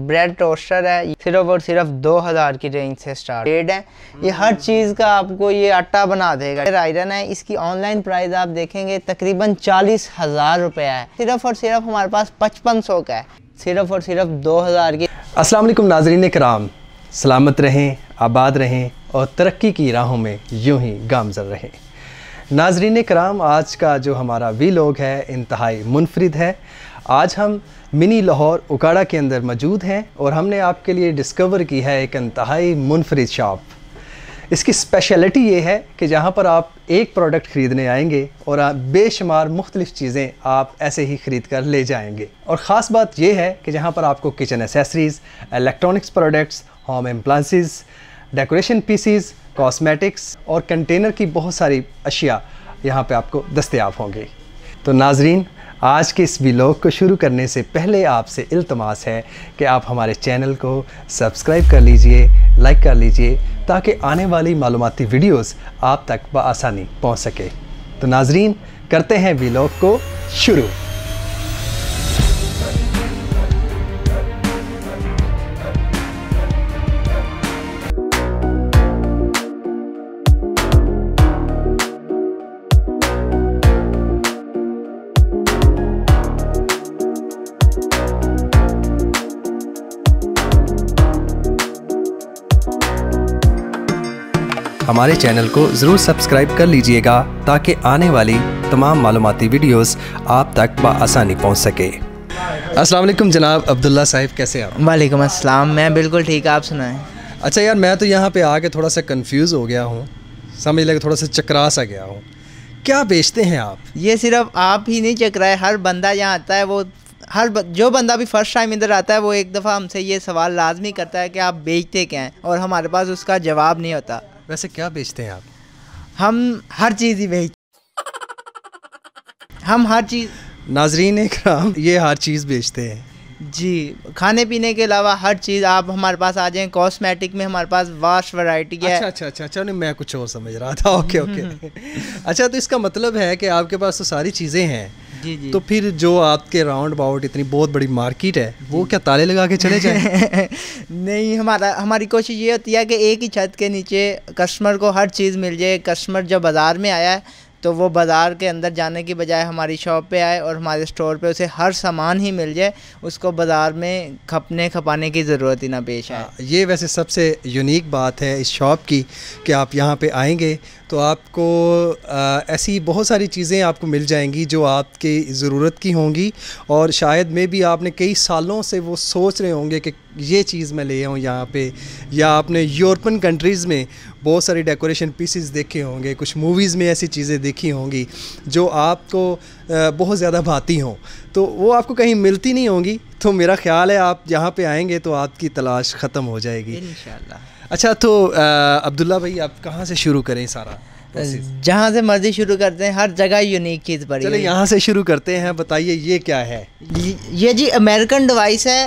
Bread toaster है सिर्फ़ और सिर्फ़ दो हज़ार की रेंज से स्टार्ट रेट है, ये हर चीज़ का आपको ये आटा बना देगा। आयरन है, इसकी ऑनलाइन प्राइस आप देखेंगे, तकरीबन चालीस हज़ार रुपए है। सिर्फ़ और सिर्फ़ हमारे पास पचपन सौ का है। सिर्फ़ और सिर्फ़ दो हज़ार की अस्सलाम वालेकुम नाजरीन कराम सलामत रहें, आबाद रहें और तरक्की की राहों में यूँ ही गामजर रहें। नाजरीन कराम आज का जो हमारा वी है, इंतहाई मुनफरद है। आज हम मिनी लाहौर उकाड़ा के अंदर मौजूद हैं और हमने आपके लिए डिस्कवर की है एक इंतहाई मुनफरद शॉप इसकी स्पेशलिटी ये है कि जहाँ पर आप एक प्रोडक्ट ख़रीदने आएँगे और आप बेशुमार मुख्तलिफ़ चीज़ें आप ऐसे ही ख़रीद कर ले जाएँगे। और ख़ास बात यह है कि जहाँ पर आपको kitchen accessories electronics products home appliances decoration pieces cosmetics और कंटेनर की बहुत सारी अशिया यहाँ पे आपको दस्तियाब होंगी। तो नाजरीन आज के इस व्लॉग को शुरू करने से पहले आपसे इल्तमास है कि आप हमारे चैनल को सब्सक्राइब कर लीजिए लाइक कर लीजिए, ताकि आने वाली मालूमती वीडियोस आप तक बसानी पहुँच सके। तो नाजरीन, करते हैं व्लॉग को शुरू। हमारे चैनल को ज़रूर सब्सक्राइब कर लीजिएगा ताकि आने वाली तमाम मालूमती वीडियोस आप तक बसानी पहुँच सके। अस्सलाम वालेकुम जनाब अब्दुल्ला साहिब कैसे आप? वालेकुम अस्सलाम मैं बिल्कुल ठीक आप सुनाएँ। अच्छा यार मैं तो यहाँ पे आके थोड़ा सा कंफ्यूज हो गया हूँ। समझ लगे थोड़ा सा चकरा सा गया हूँ। क्या बेचते हैं आप? ये सिर्फ़ आप ही नहीं चकराए हर बंदा यहाँ आता है वो हर ब, जो बंदा भी फ़र्स्ट टाइम इधर आता है वो एक दफ़ा हमसे ये सवाल लाजमी करता है कि आप बेचते क्या हैं? और हमारे पास उसका जवाब नहीं होता। वैसे क्या बेचते हैं आप? हम हर चीज़ ही बेच हम हर चीज़ नाजरीन कराम ये हर चीज़ बेचते हैं। जी खाने पीने के अलावा हर चीज़ आप हमारे पास आ जाएँ कॉस्मेटिक में हमारे पास वास्ट वैरायटी है। अच्छा अच्छा अच्छा अच्छा नहीं मैं कुछ और समझ रहा था ओके ओके। अच्छा तो इसका मतलब है कि आपके पास तो सारी चीज़ें हैं जी जी। तो फिर जो आपके राउंड अबाउट इतनी बहुत बड़ी मार्केट है वो क्या ताले लगा के चले जाए? नहीं हमारा हमारी कोशिश ये होती है कि एक ही छत के नीचे कस्टमर को हर चीज़ मिल जाए। कस्टमर जब बाज़ार में आया है तो वो बाज़ार के अंदर जाने की बजाय हमारी शॉप पे आए और हमारे स्टोर पे उसे हर सामान ही मिल जाए उसको बाज़ार में खपने खपाने की ज़रूरत ही ना पेश आए। हाँ, ये वैसे सबसे यूनिक बात है इस शॉप की कि आप यहाँ पे आएँगे तो आपको ऐसी बहुत सारी चीज़ें आपको मिल जाएँगी जो आपके ज़रूरत की होंगी और शायद में भी आपने कई सालों से वो सोच रहे होंगे कि ये चीज़ मैं ले आऊँ यहाँ पे या आपने यूरोपन कंट्रीज़ में बहुत सारी डेकोरेशन पीसेस देखे होंगे, कुछ मूवीज़ में ऐसी चीज़ें देखी होंगी जो आपको बहुत ज़्यादा भाती हों। तो वो आपको कहीं मिलती नहीं होंगी तो मेरा ख्याल है आप यहाँ पे आएँगे तो आपकी तलाश ख़त्म हो जाएगी। अच्छा तो अब्दुल्ला भाई आप कहाँ से शुरू करें सारा जहाँ से मर्ज़ी शुरू करते हैं हर जगह यूनिक चीज़ पड़ी चलो यहाँ से शुरू करते हैं बताइए ये क्या है? ये जी अमेरिकन डिवाइस है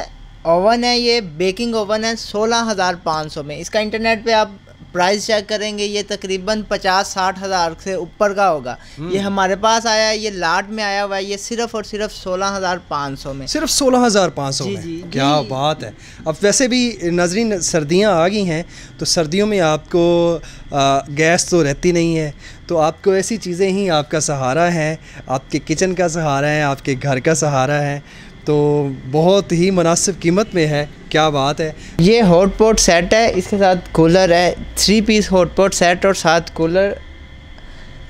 ओवन है ये बेकिंग ओवन है सोलह हज़ार पाँच सौ में। इसका इंटरनेट पे आप प्राइस चेक करेंगे ये तकरीबन पचास साठ हज़ार से ऊपर का होगा। हम्म। ये हमारे पास आया है ये लाट में आया हुआ है ये सिर्फ़ और सिर्फ़ सोलह हज़ार पाँच सौ में। सिर्फ़ सोलह हज़ार पाँच सौ में? क्या बात है। अब वैसे भी नजरीन सर्दियाँ आ गई हैं तो सर्दियों में आपको आ, गैस तो रहती नहीं है तो आपको ऐसी चीज़ें ही आपका सहारा है आपके किचन का सहारा है आपके घर का सहारा है तो बहुत ही मुनासिब कीमत में है। क्या बात है? ये हॉट पॉट सेट है इसके साथ कूलर है three piece hot pot set और साथ कूलर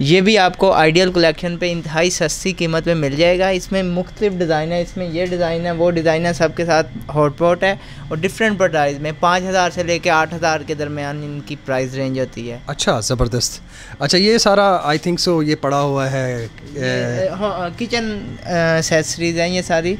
ये भी आपको आइडियल कलेक्शन पे इंतहाई सस्ती कीमत में मिल जाएगा। इसमें मुख्तलिफ़ डिज़ाइन है इसमें ये डिज़ाइन है वो डिज़ाइन है सबके साथ हॉट पॉट है और डिफरेंट प्राइस में पाँच हज़ार से लेके आठ हज़ार के दरमियान इनकी प्राइस रेंज होती है। अच्छा ज़बरदस्त। अच्छा ये सारा आई थिंक सो ये पड़ा हुआ है किचन एसेसरीज हैं ये सारी।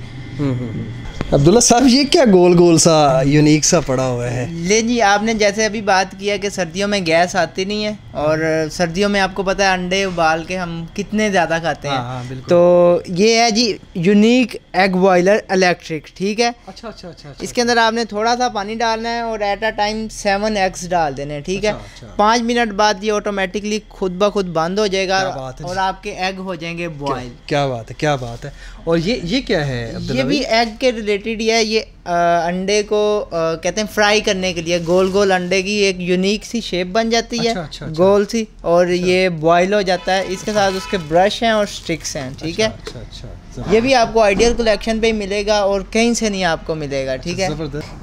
अब्दुल्ला साहब ये क्या गोल गोल सा यूनिक सा पड़ा हुआ है? ले जी आपने जैसे अभी बात किया कि सर्दियों में गैस आती नहीं है और सर्दियों में आपको पता है अंडे उबाल के हम कितने ज़्यादा खाते हैं। हाँ, हाँ, तो ये है जी यूनिक एग बॉयलर इलेक्ट्रिक ठीक है? अच्छा अच्छा अच्छा, अच्छा। इसके अंदर आपने थोड़ा सा पानी डालना है और at a time seven eggs डाल देने हैं ठीक अच्छा, है? अच्छा। पाँच मिनट बाद ये ऑटोमेटिकली खुद ब खुद बंद हो जाएगा और आपके एग हो जाएँगे बॉयल क्या बात है क्या बात है। और ये ये क्या है ये भी एग के रिलेटेड ही है ये अंडे को आ, कहते हैं फ्राई करने के लिए। गोल गोल अंडे की एक यूनिक सी शेप बन जाती है। अच्छा, अच्छा, अच्छा। गोल सी। और ये बॉयल हो जाता है। इसके साथ उसके ब्रश हैं और स्टिक्स हैं ठीक है? अच्छा अच्छा। ये भी आपको आइडियल कलेक्शन पे ही मिलेगा और कहीं से नहीं आपको मिलेगा, ठीक है?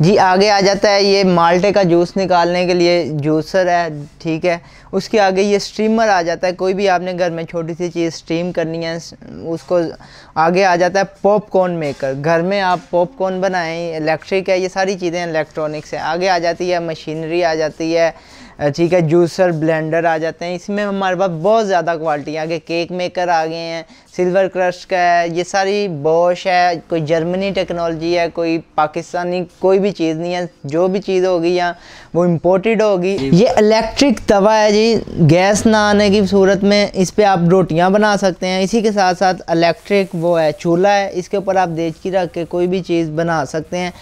जी, आगे आ जाता है ये माल्टे का जूस निकालने के लिए जूसर है, ठीक है? उसके आगे ये स्टीमर आ जाता है, कोई भी आपने घर में छोटी सी चीज़ स्टीम करनी है, उसको आगे आ जाता है पॉपकॉर्न मेकर घर में आप पॉपकॉर्न बनाएँ इलेक्ट्रिक है, ये सारी चीज़ें इलेक्ट्रॉनिक्स है। आगे आ जाती है मशीनरी आ जाती है, ठीक है? जूसर ब्लेंडर आ जाते हैं। इसमें हमारे पास बहुत ज़्यादा क्वालिटी है। आगे केक मेकर आ गए हैं सिल्वर क्रस्ट का है ये सारी बॉश है कोई जर्मनी टेक्नोलॉजी है कोई पाकिस्तानी कोई भी चीज़ नहीं है जो भी चीज़ होगी या वो इम्पोर्टेड होगी ये इलेक्ट्रिक तवा है जी गैस ना आने की सूरत में इस पर आप रोटियाँ बना सकते हैं इसी के साथ साथ इलेक्ट्रिक वो है चूल्हा है इसके ऊपर आप देचकी रख के कोई भी चीज़ बना सकते हैं।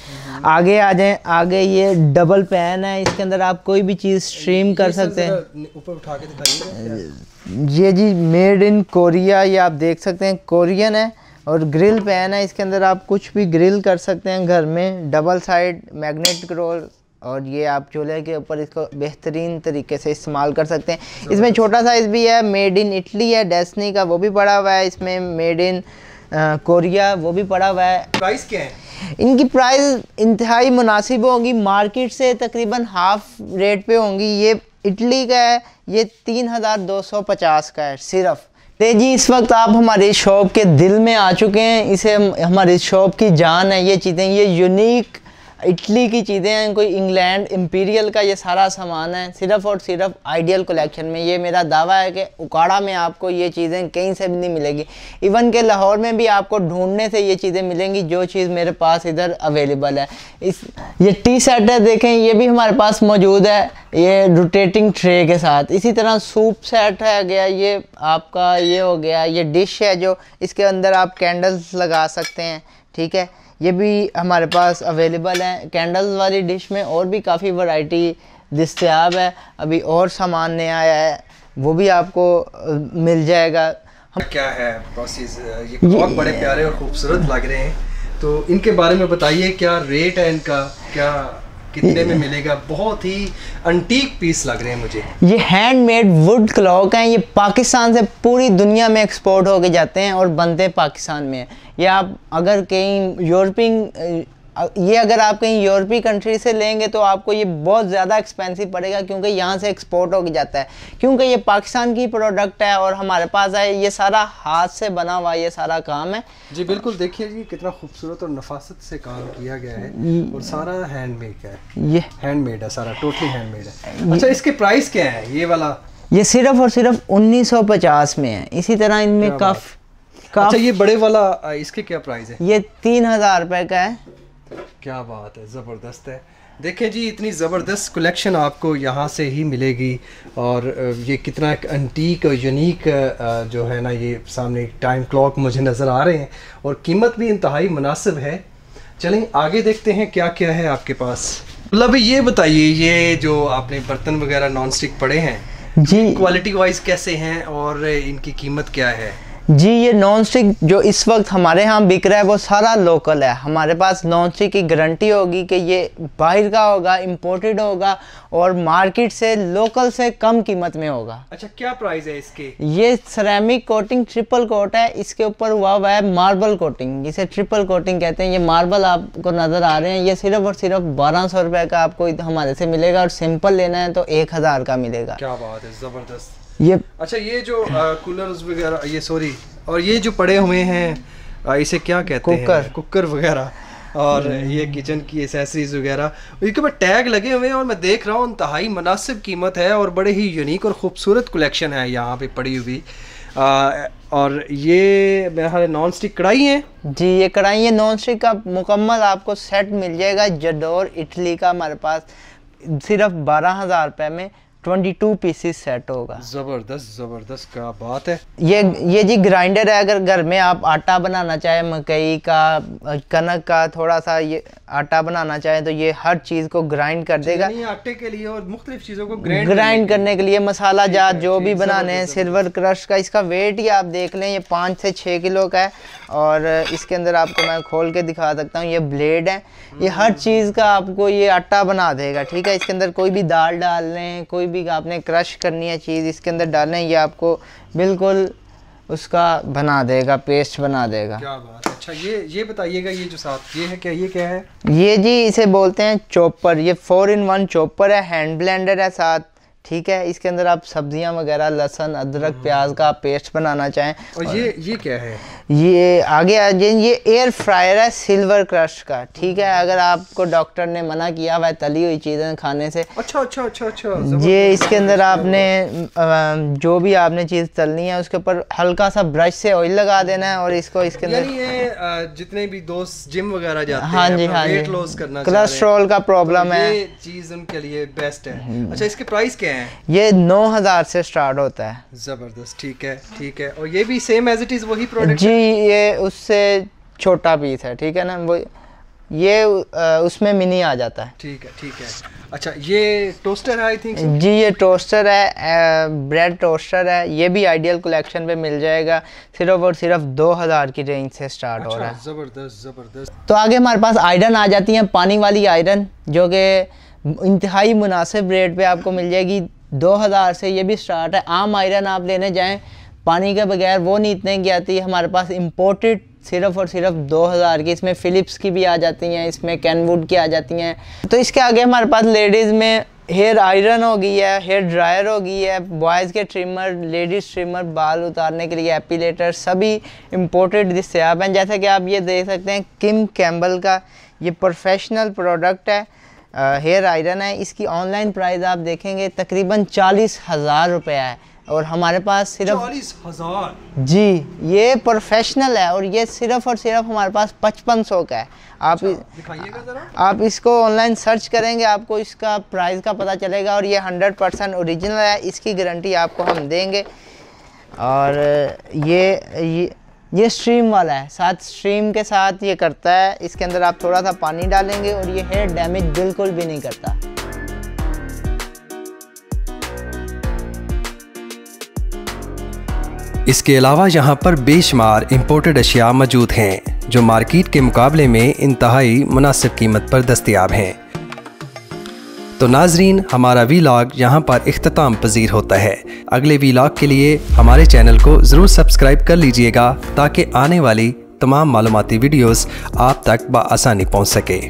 आगे आ जाएँ आगे ये डबल पैन है इसके अंदर आप कोई भी चीज़ स्ट्रीम कर सकते हैं। ऊपर उठा के दिखाइए। ये जी मेड इन कोरिया ये आप देख सकते हैं कोरियन है और ग्रिल पैन है इसके अंदर आप कुछ भी ग्रिल कर सकते हैं घर में डबल साइड मैग्नेट रोल और ये आप चूल्हे के ऊपर इसको बेहतरीन तरीके से इस्तेमाल कर सकते हैं। इसमें छोटा साइज़ भी है मेड इन इटली है डेस्नी का वो भी पड़ा हुआ है इसमें मेड इन कोरिया वो भी पड़ा हुआ है। प्राइस क्या है? इनकी प्राइस इंतहाई मुनासिब होंगी मार्केट से तकरीबन हाफ़ रेट पे होंगी ये इटली का है, ये तीन हज़ार दो सौ पचास का है, सिर्फ़। तेज़ी इस वक्त आप हमारे शॉप के दिल में आ चुके हैं, इसे हमारी शॉप की जान है, ये चीज़ें, ये यूनिक इटली की चीज़ें हैं, कोई इंग्लैंड इम्पीरियल का ये सारा सामान है, सिर्फ़ और सिर्फ़ आइडियल कलेक्शन में। ये मेरा दावा है कि उकाड़ा में आपको ये चीज़ें कहीं से भी नहीं मिलेगी। इवन के लाहौर में भी आपको ढूँढने से ये चीज़ें मिलेंगी, जो चीज़ मेरे पास इधर अवेलेबल है। इस, ये टी सेट है, देखें, ये भी हमारे पास मौजूद है, ये रोटेटिंग ट्रे के साथ। इसी तरह सूप सेट है गया, ये आपका ये हो गया, ये डिश है जो इसके अंदर आप कैंडल्स लगा सकते हैं। ठीक है? ये भी हमारे पास अवेलेबल है। कैंडल्स वाली डिश में और भी काफ़ी वैरायटी दस्तियाब है। अभी और सामान नया आया है। वो भी आपको मिल जाएगा। हम क्या है प्रोसेस ये बहुत बड़े प्यारे और खूबसूरत लग रहे हैं। तो इनके बारे में बताइए, क्या रेट है इनका? क्या कितने में मिलेगा? बहुत ही अंटीक पीस लग रहे हैं मुझे। ये हैंडमेड वुड क्लॉक हैं ये पाकिस्तान से पूरी दुनिया में एक्सपोर्ट होके जाते हैं और बनते पाकिस्तान में। ये आप अगर कहीं यूरोपियन ये अगर आप कहीं यूरोपीय कंट्री से लेंगे तो आपको ये बहुत ज़्यादा एक्सपेंसिव पड़ेगा क्योंकि यहाँ से एक्सपोर्ट हो जाता है। क्योंकि ये पाकिस्तान की प्रोडक्ट है और हमारे पास है ये सारा हाथ से बना हुआ ये सारा काम है। जी बिल्कुल देखिए जी कितना खूबसूरत और नफासत से काम किया गया है और सारा हैंडमेड है। ये हैंडमेड है सारा टोटली हैंडमेड है। अच्छा इसके प्राइस क्या है? ये वाला? ये सिर्फ़ और सिर्फ़ उन्नीस सौ पचास में है। इसी तरह इनमें काफ़ी अच्छा ये बड़े वाला इसके क्या प्राइस है? ये तीन हज़ार रुपए का है। क्या बात है ज़बरदस्त है। देखें जी इतनी ज़बरदस्त कलेक्शन आपको यहाँ से ही मिलेगी और ये कितना एक अंटीक और यूनिक जो है ना ये सामने टाइम क्लॉक मुझे नज़र आ रहे हैं और कीमत भी इंतहाई मुनासिब है। चलें आगे देखते हैं क्या क्या है आपके पास। मतलब ये बताइए ये जो आपने बर्तन वगैरह नॉन स्टिक पड़े हैं जी। क्वालिटी वाइज कैसे हैं और इनकी कीमत क्या है? जी ये नॉन स्टिक जो इस वक्त हमारे यहाँ बिक रहा है वो सारा लोकल है। हमारे पास नॉन स्टिक की गारंटी होगी कि ये बाहर का होगा इम्पोर्टेड होगा और मार्केट से लोकल से कम कीमत में होगा। अच्छा क्या प्राइस है इसके? ये सरेमिक कोटिंग ट्रिपल कोट है। इसके ऊपर हुआ हुआ है मार्बल कोटिंग जिसे ट्रिपल कोटिंग कहते हैं। ये मार्बल आपको नज़र आ रहे हैं। ये सिर्फ़ और सिर्फ़ बारह सौ रुपये का आपको हमारे से मिलेगा और सिंपल लेना है तो एक हज़ार का मिलेगा। क्या बात है ज़बरदस्त। ये अच्छा ये जो कूलर्स वगैरह ये सॉरी और ये जो पड़े हुए हैं इसे क्या कहते कुकर हैं? कुकर। वगैरह और हम्म। ये किचन की एसेसरीज वगैरह। इनके ऊपर टैग लगे हुए हैं और मैं देख रहा हूँ इंतहाई मुनासिब कीमत है और बड़े ही यूनिक और ख़ूबसूरत कलेक्शन है यहाँ पे पड़ी हुई। और ये मेरा नॉन स्टिक कढ़ाई है? जी ये कढ़ाई है। नॉन स्टिक का मुकम्मल आपको सेट मिल जाएगा जडोर इटली का हमारे पास सिर्फ़ बारह हज़ार रुपये में। 22 पीसेस सेट होगा। ज़बरदस्त ज़बरदस्त क्या बात है। ये ये जी ग्राइंडर है अगर घर में आप आटा बनाना चाहें मकई का कनक का थोड़ा सा ये आटा बनाना चाहें तो ये हर चीज़ को ग्राइंड कर देगा। आटे के लिए और मुख्तलिफ़ चीज़ों को ग्राइंड करने, करने के लिए मसाला जात जो भी बनाने हैं सिल्वर क्रश का इसका वेट ही आप देख लें ये पाँच से छः किलो का है। और इसके अंदर आपको मैं खोल के दिखा सकता हूँ ये ब्लेड है। ये हर चीज़ का आपको ये आटा बना देगा ठीक है? इसके अंदर कोई भी दाल डाल लें कोई भी आपने क्रश करनी है चीज़ इसके अंदर डालें ये आपको बिल्कुल उसका बना देगा पेस्ट बना देगा। क्या बात अच्छा ये ये बताइएगा ये जो साथ ये है क्या ये क्या है? ये जी इसे बोलते हैं चॉपर ये फोर इन वन चॉपर है हैंड ब्लेंडर है साथ ठीक है? इसके अंदर आप सब्ज़ियाँ वगैरह लहसन अदरक हम्म। प्याज का पेस्ट बनाना चाहें। और, और ये ये क्या है? ये आगे आ जाए ये एयर फ्रायर है सिल्वर क्रश का ठीक है? अगर आपको डॉक्टर ने मना किया हुआ तली हुई चीज़ें खाने से अच्छा अच्छा अच्छा अच्छा ये इसके अंदर आपने जो भी आपने चीज़ तलनी है उसके ऊपर हल्का सा ब्रश से ऑयल लगा देना है और इसको इसके अंदर जितने भी दोस्त जिम वगैरह जाते हाँ जी हाँ जी। लॉस करना कोलेस्ट्रॉल का प्रॉब्लम है। चीज़ उनके लिए बेस्ट है। हम्म। अच्छा इसके प्राइस क्या है? ये नौ हज़ार से स्टार्ट होता है। ज़बरदस्त ठीक है ठीक है। और ये भी सेम एज इट इज़ वही प्रोडक्ट जी ये उससे छोटा पीस है ठीक है ना? वो ये उसमें मिनी आ जाता है। ठीक है ठीक है। अच्छा ये टोस्टर है आई थिंक जी ये टोस्टर है ब्रेड टोस्टर है। ये भी आइडियल कलेक्शन पे मिल जाएगा। सिर्फ़ और सिर्फ़ दो हज़ार की रेंज से स्टार्ट अच्छा, हो रहा है। ज़बरदस्त ज़बरदस्त। तो आगे हमारे पास आयरन आ जाती है पानी वाली आयरन जो कि इंतहाई मुनासिब रेट पे आपको मिल जाएगी। दो हज़ार से ये भी स्टार्ट है। आम आयरन आप लेने जाएँ पानी के बगैर वो नहीं इतने की आती हमारे पास इम्पोर्टेड सिर्फ़ और सिर्फ़ दो हज़ार की, इसमें फ़िलिप्स की भी आ जाती हैं, इसमें कैनवुड की आ जाती हैं। तो इसके आगे हमारे पास लेडीज़ में हेयर आयरन हो गई है हेयर ड्रायर हो गई है बॉयज़ के ट्रिमर लेडीज़ ट्रिमर बाल उतारने के लिए एपिलेटर सभी इम्पोर्टेड आप हैं। जैसे कि आप ये देख सकते हैं किम कैम्बल का ये प्रोफेशनल प्रोडक्ट है हेयर आयरन है। इसकी ऑनलाइन प्राइस आप देखेंगे, तकरीबन चालीस हज़ार रुपया है। और हमारे पास सिर्फ़ चालीस हज़ार। जी ये प्रोफेशनल है और ये सिर्फ़ और सिर्फ़ हमारे पास पचपन सौ का है। आप अच्छा, आप इसको ऑनलाइन सर्च करेंगे आपको इसका प्राइस का पता चलेगा और ये हंड्रेड परसेंट औरिजिनल है। इसकी गारंटी आपको हम देंगे। और ये ये ये स्ट्रीम वाला है। साथ स्ट्रीम के साथ ये करता है। इसके अंदर आप थोड़ा सा पानी डालेंगे और ये हेयर डैमेज बिल्कुल भी नहीं करता। इसके अलावा यहाँ पर बेशुमार इम्पोर्टेड अशिया मौजूद हैं, जो मार्केट के मुकाबले में इंतहाई मुनासिब कीमत पर दस्तियाब हैं। तो नाजरीन, हमारा वीलॉग यहाँ पर अख्ताम पजीर होता है। अगले वीलॉग के लिए हमारे चैनल को ज़रूर सब्सक्राइब कर लीजिएगा, ताकि आने वाली तमाम मालूमती वीडियोस आप तक बसानी पहुँच सके।